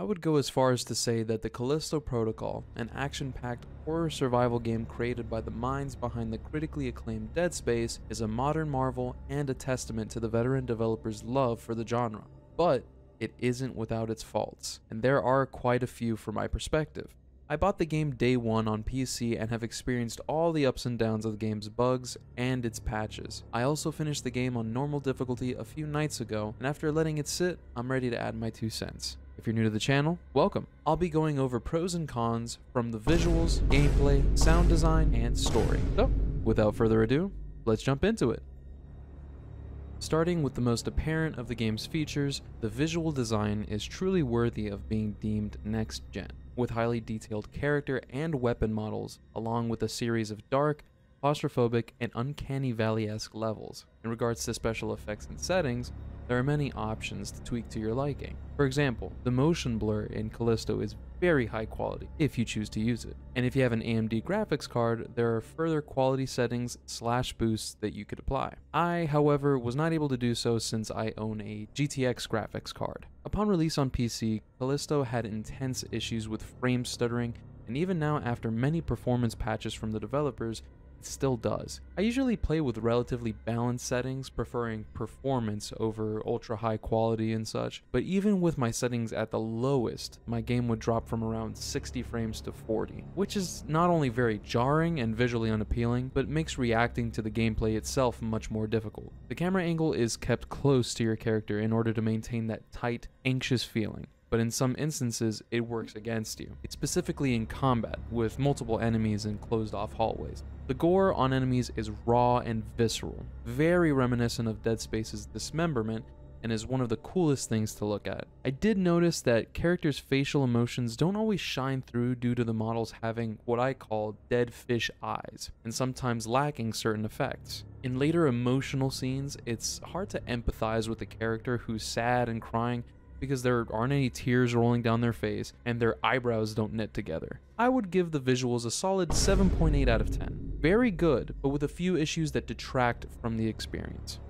I would go as far as to say that the Callisto Protocol, an action packed horror survival game created by the minds behind the critically acclaimed Dead Space, is a modern marvel and a testament to the veteran developer's love for the genre. But it isn't without its faults, and there are quite a few from my perspective. I bought the game day one on PC and have experienced all the ups and downs of the game's bugs and its patches. I also finished the game on normal difficulty a few nights ago, and after letting it sit, I'm ready to add my two cents. If you're new to the channel, welcome. I'll be going over pros and cons from the visuals, gameplay, sound design, and story. So, without further ado, let's jump into it. Starting with the most apparent of the game's features, the visual design is truly worthy of being deemed next gen, with highly detailed character and weapon models, along with a series of dark, claustrophobic, and uncanny valley-esque levels. In regards to special effects and settings, there are many options to tweak to your liking. For example, the motion blur in Callisto is very high quality if you choose to use it. And if you have an AMD graphics card, there are further quality settings slash boosts that you could apply. I, however, was not able to do so since I own a GTX graphics card. Upon release on PC, Callisto had intense issues with frame stuttering and even now after many performance patches from the developers, still does. I usually play with relatively balanced settings, preferring performance over ultra high quality and such, but even with my settings at the lowest, my game would drop from around 60 frames to 40, which is not only very jarring and visually unappealing, but makes reacting to the gameplay itself much more difficult. The camera angle is kept close to your character in order to maintain that tight, anxious feeling but in some instances it works against you, It's specifically in combat with multiple enemies in closed off hallways. The gore on enemies is raw and visceral, very reminiscent of Dead Space's dismemberment, and is one of the coolest things to look at. I did notice that characters' facial emotions don't always shine through due to the models having what I call dead fish eyes, and sometimes lacking certain effects. In later emotional scenes, it's hard to empathize with a character who's sad and crying because there aren't any tears rolling down their face and their eyebrows don't knit together. I would give the visuals a solid 7.8 out of 10. Very good, but with a few issues that detract from the experience.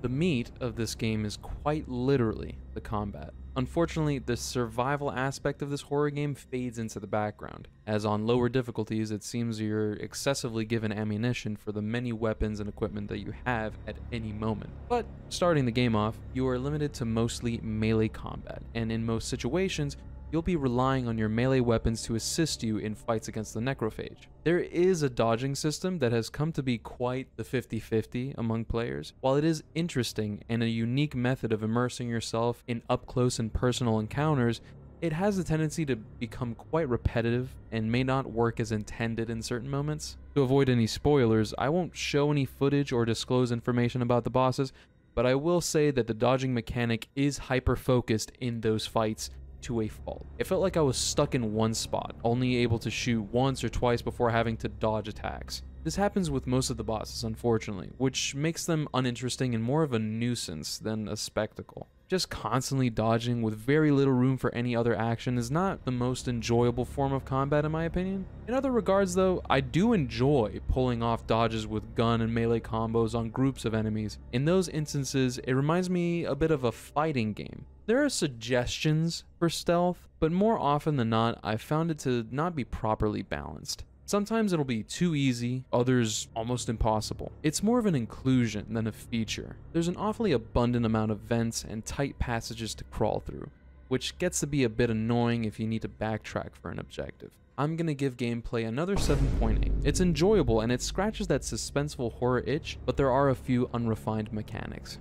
The meat of this game is quite literally the combat. Unfortunately, the survival aspect of this horror game fades into the background, as on lower difficulties it seems you're excessively given ammunition for the many weapons and equipment that you have at any moment. But starting the game off, you are limited to mostly melee combat, and in most situations, you'll be relying on your melee weapons to assist you in fights against the necrophage. There is a dodging system that has come to be quite the 50-50 among players. While it is interesting and a unique method of immersing yourself in up-close and personal encounters, it has a tendency to become quite repetitive and may not work as intended in certain moments. To avoid any spoilers, I won't show any footage or disclose information about the bosses, but I will say that the dodging mechanic is hyper-focused in those fights to a fault. It felt like I was stuck in one spot, only able to shoot once or twice before having to dodge attacks. This happens with most of the bosses, unfortunately, which makes them uninteresting and more of a nuisance than a spectacle. Just constantly dodging with very little room for any other action is not the most enjoyable form of combat in my opinion. In other regards though, I do enjoy pulling off dodges with gun and melee combos on groups of enemies. In those instances, it reminds me a bit of a fighting game. There are suggestions for stealth, but more often than not, I've found it to not be properly balanced. Sometimes it'll be too easy, others almost impossible. It's more of an inclusion than a feature. There's an awfully abundant amount of vents and tight passages to crawl through, which gets to be a bit annoying if you need to backtrack for an objective. I'm gonna give gameplay another 7.8. It's enjoyable and it scratches that suspenseful horror itch, but there are a few unrefined mechanics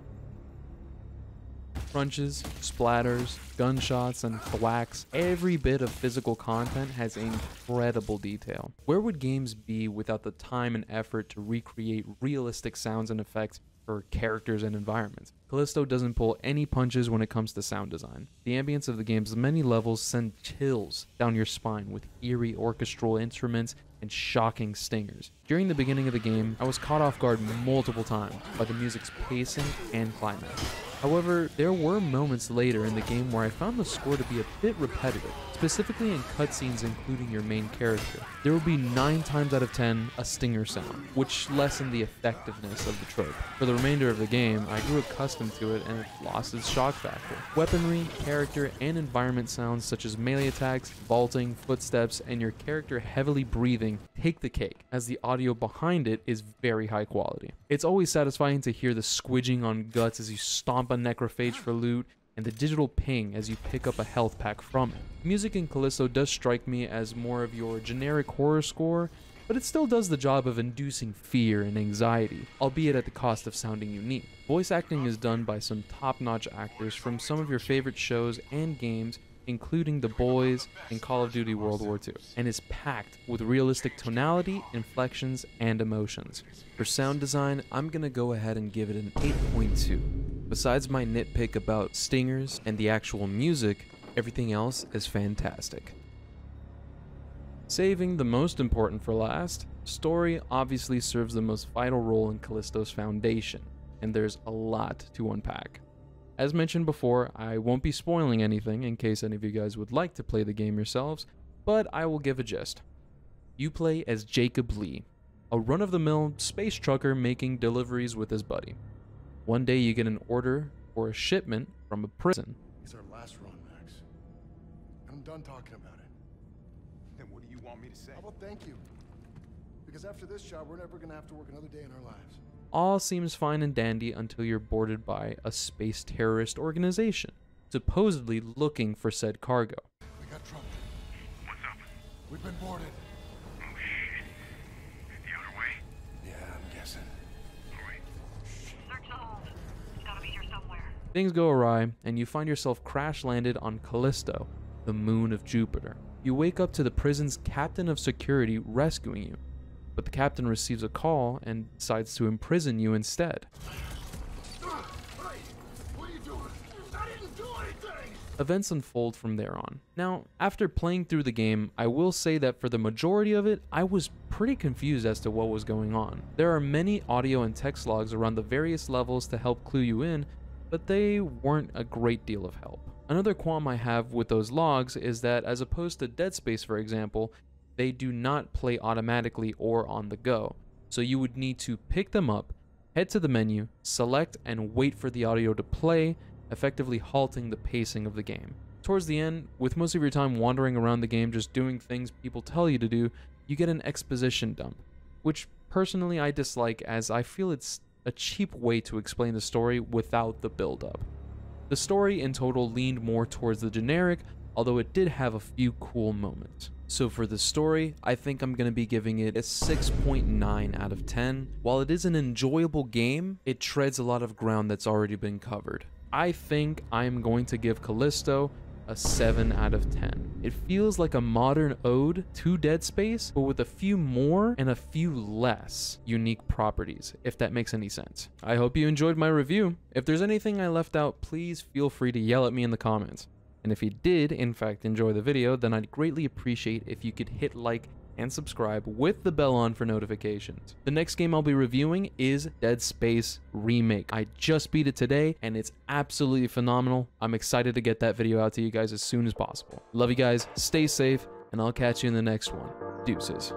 crunches, splatters, gunshots, and thwacks, every bit of physical content has incredible detail. Where would games be without the time and effort to recreate realistic sounds and effects for characters and environments? Callisto doesn't pull any punches when it comes to sound design. The ambience of the game's many levels send chills down your spine with eerie orchestral instruments and shocking stingers. During the beginning of the game, I was caught off guard multiple times by the music's pacing and climax. However, there were moments later in the game where I found the score to be a bit repetitive, specifically in cutscenes including your main character. There would be 9 times out of 10 a stinger sound, which lessened the effectiveness of the trope. For the remainder of the game, I grew accustomed to it and it lost its shock factor. Weaponry, character, and environment sounds such as melee attacks, vaulting, footsteps, and your character heavily breathing take the cake, as the audio behind it is very high quality. It's always satisfying to hear the squidging on guts as you stomp a necrophage for loot, and the digital ping as you pick up a health pack from it. Music in Callisto does strike me as more of your generic horror score, but it still does the job of inducing fear and anxiety, albeit at the cost of sounding unique. Voice acting is done by some top-notch actors from some of your favorite shows and games including The Boys in Call of Duty World War II, and is packed with realistic tonality, inflections, and emotions. For sound design, I'm gonna go ahead and give it an 8.2. Besides my nitpick about stingers and the actual music, everything else is fantastic. Saving the most important for last, story obviously serves the most vital role in Callisto's foundation, and there's a lot to unpack. As mentioned before, I won't be spoiling anything in case any of you guys would like to play the game yourselves, but I will give a gist. You play as Jacob Lee, a run-of-the-mill space trucker making deliveries with his buddy. One day you get an order for a shipment from a prison. It's our last run, Max. I'm done talking about it. Then what do you want me to say? How about thank you? Because after this job, we're never gonna have to work another day in our lives. All seems fine and dandy until you're boarded by a space terrorist organization, supposedly looking for said cargo. We got trouble. What's up? We've been boarded. Oh shit. The other way? Yeah, I'm guessing. Alright. Search the hold. It's gotta be here somewhere. Things go awry, and you find yourself crash landed on Callisto, the moon of Jupiter. You wake up to the prison's captain of security rescuing you, but the captain receives a call and decides to imprison you instead. Events unfold from there on. Now, after playing through the game, I will say that for the majority of it, I was pretty confused as to what was going on. There are many audio and text logs around the various levels to help clue you in, but they weren't a great deal of help. Another qualm I have with those logs is that as opposed to Dead Space for example, they do not play automatically or on the go. So you would need to pick them up, head to the menu, select and wait for the audio to play, effectively halting the pacing of the game. Towards the end, with most of your time wandering around the game just doing things people tell you to do, you get an exposition dump, which personally I dislike as I feel it's a cheap way to explain the story without the build up. The story in total leaned more towards the generic, although it did have a few cool moments. So for the story, I think I'm going to be giving it a 6.9 out of 10. While it is an enjoyable game, it treads a lot of ground that's already been covered. I think I'm going to give Callisto a 7 out of 10. It feels like a modern ode to Dead Space, but with a few more and a few less unique properties, if that makes any sense. I hope you enjoyed my review. If there's anything I left out, please feel free to yell at me in the comments. And if you did, in fact, enjoy the video, then I'd greatly appreciate if you could hit like and subscribe with the bell on for notifications. The next game I'll be reviewing is Dead Space Remake. I just beat it today and it's absolutely phenomenal. I'm excited to get that video out to you guys as soon as possible. Love you guys, stay safe, and I'll catch you in the next one. Deuces.